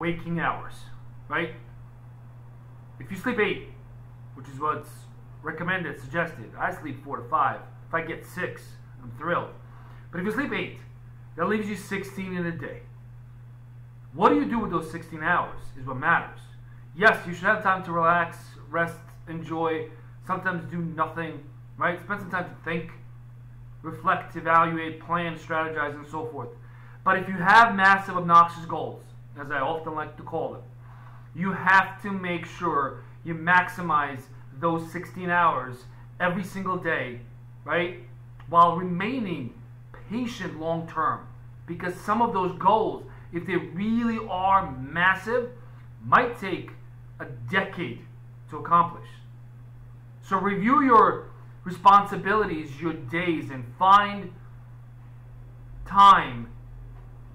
waking hours, right? If you sleep eight, which is what's recommended, suggested, I sleep four to five. If I get six, I'm thrilled. But if you sleep eight, that leaves you 16 in a day. What do you do with those 16 hours is what matters. Yes, you should have time to relax, rest, enjoy, sometimes do nothing, right? Spend some time to think, reflect, evaluate, plan, strategize, and so forth. But if you have massive, obnoxious goals, as I often like to call them, you have to make sure you maximize those 16 hours every single day, right? While remaining patient long term. Because some of those goals, if they really are massive, might take a decade to accomplish. So review your responsibilities, your days, and find time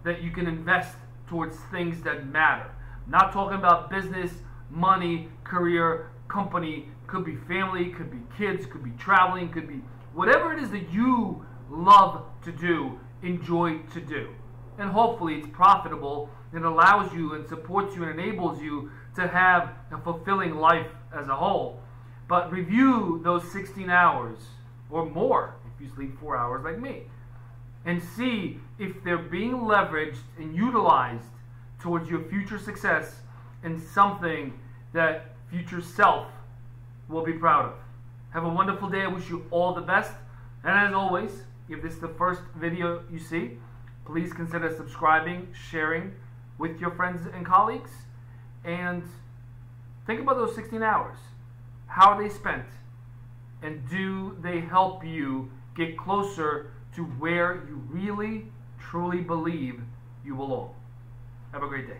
that you can invest towards things that matter. I'm not talking about business, money, career, company, could be family, could be kids, could be traveling, could be whatever it is that you love to do, enjoy to do. And hopefully it's profitable and allows you and supports you and enables you to have a fulfilling life as a whole. But review those 16 hours or more if you sleep four hours like me and see if they're being leveraged and utilized towards your future success and something that future self will be proud of. Have a wonderful day. I wish you all the best. And as always, if this is the first video you see, please consider subscribing, sharing with your friends and colleagues, and think about those 16 hours. How are they spent? And do they help you get closer to where you really, truly believe you belong? Have a great day.